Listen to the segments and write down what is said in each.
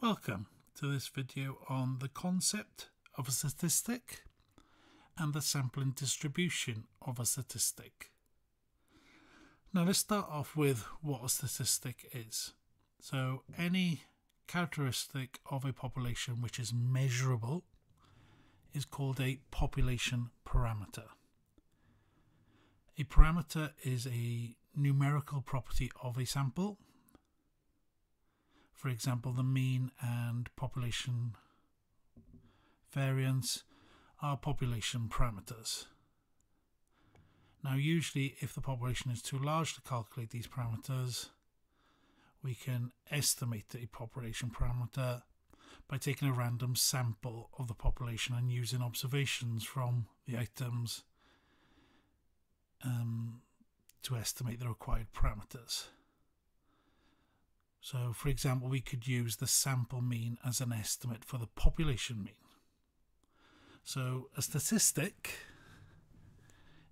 Welcome to this video on the concept of a statistic and the sampling distribution of a statistic. Now let's start off with what a statistic is. So any characteristic of a population which is measurable is called a population parameter. A parameter is a numerical property of a sample for example, the mean and population variance are population parameters. Now, usually, if the population is too large to calculate these parameters, we can estimate the population parameter by taking a random sample of the population and using observations from the items um, to estimate the required parameters. So, for example, we could use the sample mean as an estimate for the population mean. So, a statistic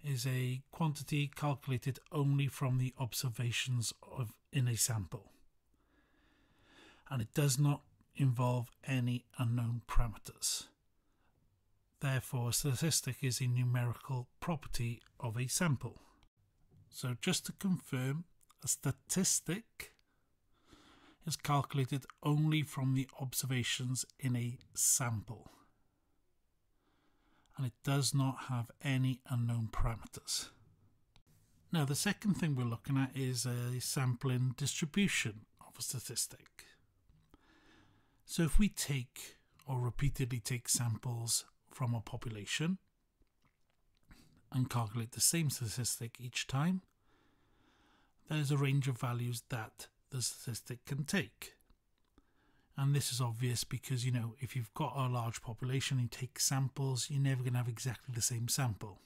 is a quantity calculated only from the observations of in a sample. And it does not involve any unknown parameters. Therefore, a statistic is a numerical property of a sample. So, just to confirm, a statistic is calculated only from the observations in a sample and it does not have any unknown parameters. Now the second thing we're looking at is a sampling distribution of a statistic. So if we take or repeatedly take samples from a population and calculate the same statistic each time, there's a range of values that the statistic can take. And this is obvious because, you know, if you've got a large population and you take samples, you're never going to have exactly the same sample.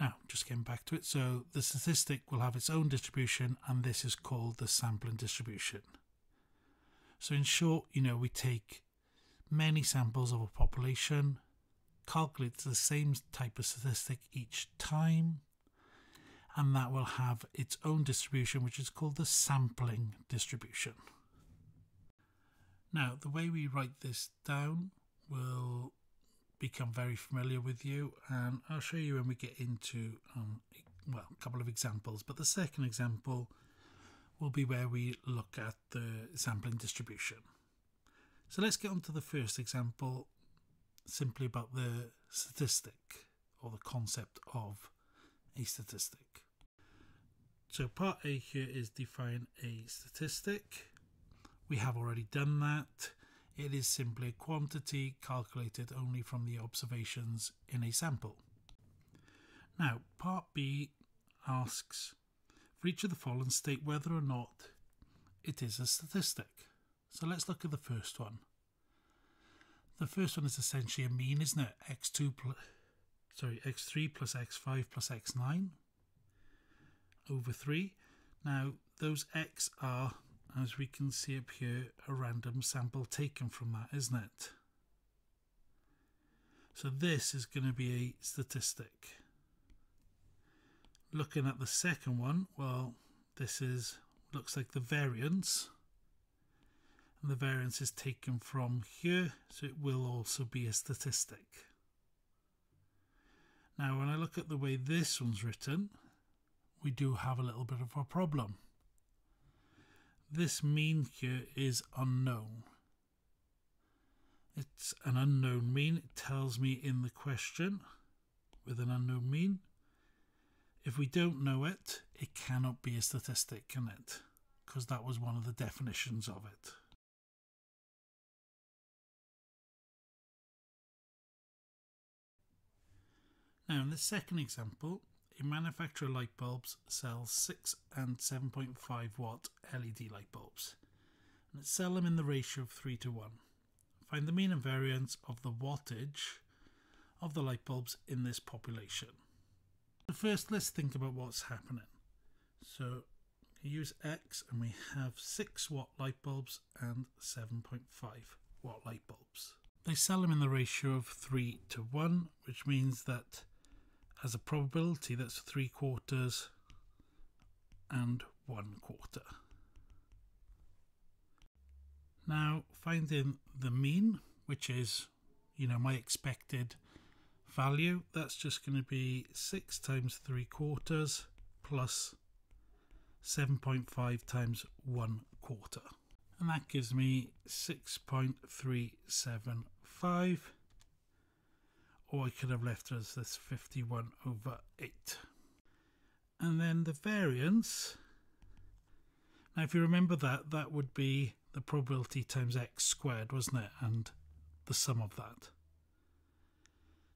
Now, just getting back to it, so the statistic will have its own distribution, and this is called the sampling distribution. So, in short, you know, we take many samples of a population, calculate the same type of statistic each time, and that will have its own distribution which is called the sampling distribution. Now the way we write this down will become very familiar with you and I'll show you when we get into um, well a couple of examples but the second example will be where we look at the sampling distribution. So let's get on to the first example simply about the statistic or the concept of a statistic. So part A here is define a statistic. We have already done that. It is simply a quantity calculated only from the observations in a sample. Now, part B asks, for each of the following state whether or not it is a statistic. So let's look at the first one. The first one is essentially a mean, isn't it? x2 plus, sorry, x3 plus x5 plus x9 over 3. Now, those x are, as we can see up here, a random sample taken from that, isn't it? So this is going to be a statistic. Looking at the second one, well, this is looks like the variance. And the variance is taken from here, so it will also be a statistic. Now, when I look at the way this one's written, we do have a little bit of a problem. This mean here is unknown. It's an unknown mean. It tells me in the question with an unknown mean. If we don't know it, it cannot be a statistic, can it? Because that was one of the definitions of it. Now, in the second example, a manufacturer light bulbs sells 6 and 7.5 watt LED light bulbs and sell them in the ratio of 3 to 1. Find the mean and variance of the wattage of the light bulbs in this population. So first let's think about what's happening. So we use X and we have 6 watt light bulbs and 7.5 watt light bulbs. They sell them in the ratio of 3 to 1 which means that as a probability that's three quarters and one quarter. Now, finding the mean, which is, you know, my expected value, that's just going to be 6 times 3 quarters plus 7.5 times 1 quarter. And that gives me 6.375 or I could have left as this 51 over 8. And then the variance, now if you remember that, that would be the probability times x squared, wasn't it? And the sum of that.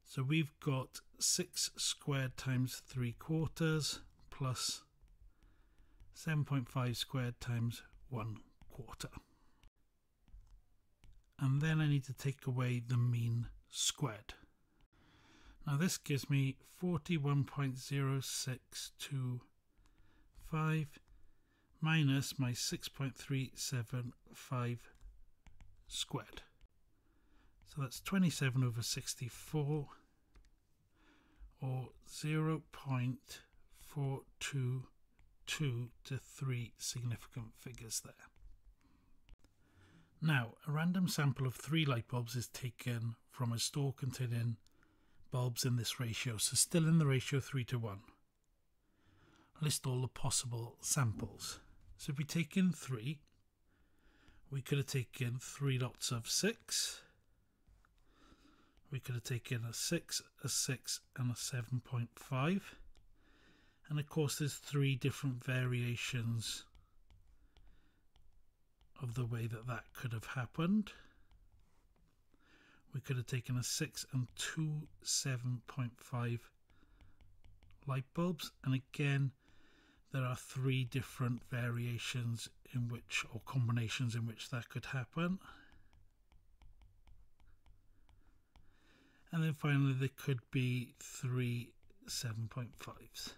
So we've got 6 squared times 3 quarters plus 7.5 squared times 1 quarter. And then I need to take away the mean squared. Now this gives me 41.0625 minus my 6.375 squared. So that's 27 over 64 or 0.422 to 3 significant figures there. Now, a random sample of three light bulbs is taken from a store containing bulbs in this ratio, so still in the ratio 3 to 1. List all the possible samples. So if we take in 3, we could have taken 3 lots of 6. We could have taken a 6, a 6 and a 7.5. And of course there's three different variations of the way that that could have happened we could have taken a 6 and two 7.5 light bulbs. And again there are three different variations in which or combinations in which that could happen. And then finally there could be three 7.5s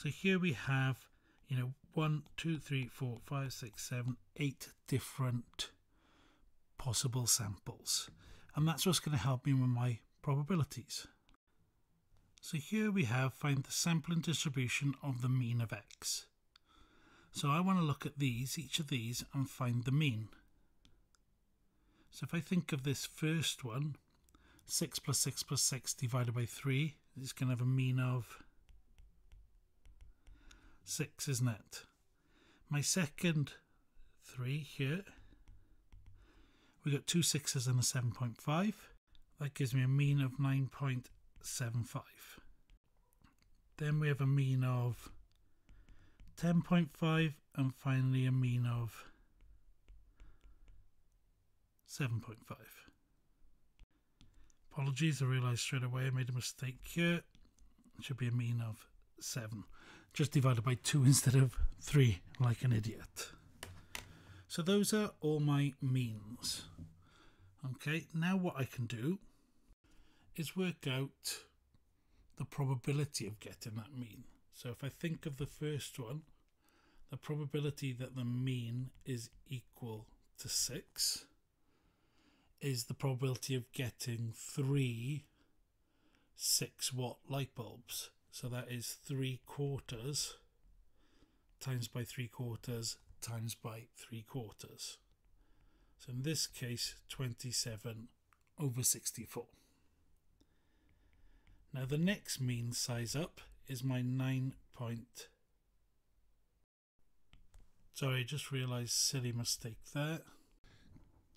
so here we have you know one two three four five six seven eight different possible samples. And that's what's going to help me with my probabilities. So here we have find the sampling distribution of the mean of x. So I want to look at these, each of these, and find the mean. So if I think of this first one, 6 plus 6 plus 6 divided by 3 is going to have a mean of 6, isn't it? My second 3 here we got two sixes and a 7.5. That gives me a mean of 9.75. Then we have a mean of 10.5 and finally a mean of 7.5. Apologies, I realised straight away I made a mistake here. It should be a mean of 7. Just divided by 2 instead of 3 like an idiot. So those are all my means. Okay, now what I can do is work out the probability of getting that mean. So if I think of the first one, the probability that the mean is equal to 6 is the probability of getting three 6 watt light bulbs. So that is 3 quarters times by 3 quarters times by 3 quarters. So in this case, 27 over 64. Now the next mean size up is my 9 point. Sorry, I just realised silly mistake there.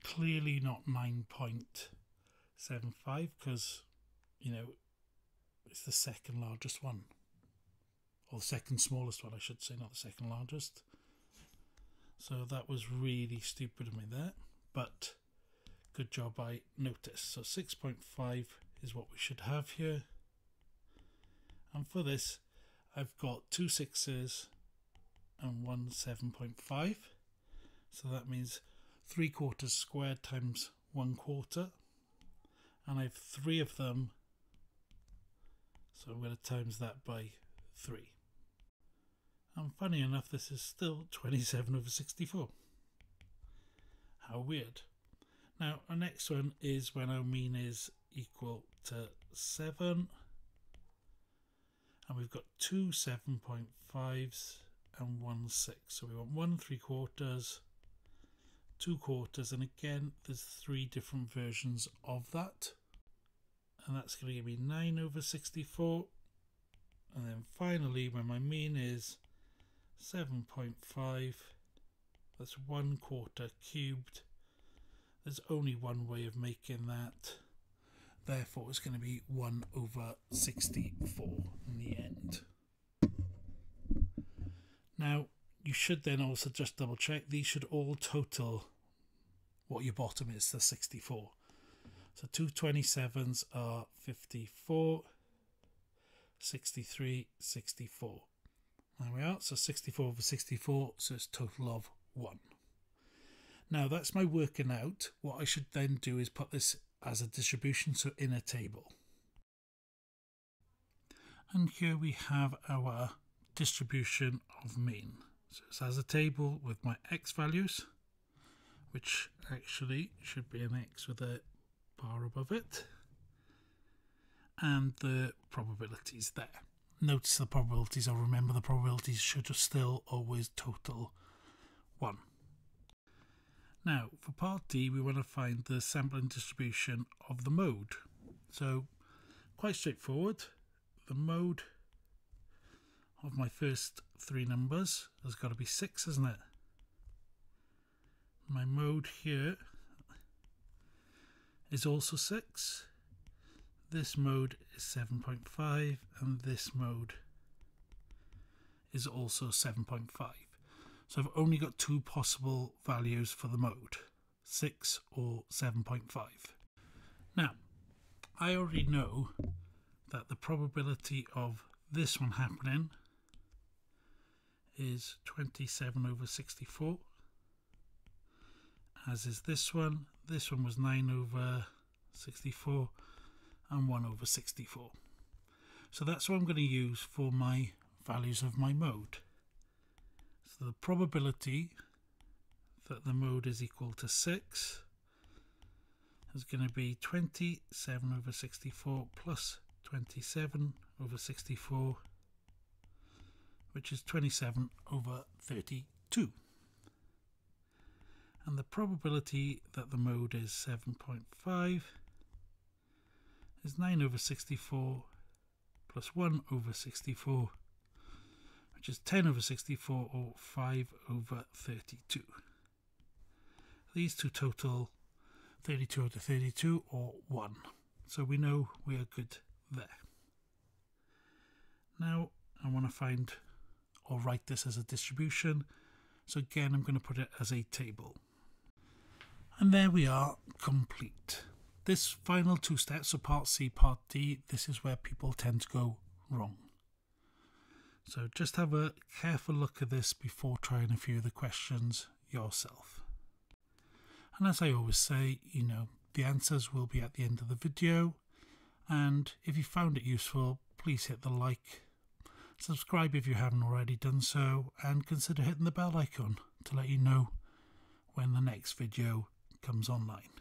Clearly not 9.75 because, you know, it's the second largest one. Or the second smallest one, I should say, not the second largest. So that was really stupid of me there, but good job I noticed. So 6.5 is what we should have here. And for this, I've got two sixes and one 7.5. So that means three quarters squared times one quarter. And I have three of them. So I'm going to times that by three. And funny enough, this is still 27 over 64. How weird. Now, our next one is when our mean is equal to 7. And we've got two 7.5s and one six. So we want one three quarters, two quarters, and again, there's three different versions of that. And that's going to give me 9 over 64. And then finally, when my mean is 7.5, that's one quarter cubed. There's only one way of making that. Therefore, it's going to be 1 over 64 in the end. Now, you should then also just double check. These should all total what your bottom is, the 64. So 227s are 54, 63, 64. There we are. So 64 over 64, so it's total of 1. Now that's my working out. What I should then do is put this as a distribution, so in a table. And here we have our distribution of mean. So it's as a table with my x values, which actually should be an x with a bar above it, and the probabilities there. Notice the probabilities, or remember the probabilities should still always total 1. Now, for part D, we want to find the sampling distribution of the mode. So, quite straightforward. The mode of my first three numbers has got to be 6, isn't it? My mode here is also 6. This mode is 7.5 and this mode is also 7.5. So I've only got two possible values for the mode, 6 or 7.5. Now, I already know that the probability of this one happening is 27 over 64 as is this one this one was 9 over 64 and 1 over 64 so that's what I'm going to use for my values of my mode. So the probability that the mode is equal to 6 is going to be 27 over 64 plus 27 over 64 which is 27 over 32 and the probability that the mode is 7.5 is 9 over 64 plus 1 over 64 which is 10 over 64 or 5 over 32. These two total 32 over 32 or 1. So we know we are good there. Now I want to find or write this as a distribution. So again, I'm going to put it as a table. And there we are, complete. This final two steps of part C, part D, this is where people tend to go wrong. So just have a careful look at this before trying a few of the questions yourself. And as I always say, you know, the answers will be at the end of the video. And if you found it useful, please hit the like, subscribe if you haven't already done so, and consider hitting the bell icon to let you know when the next video comes online.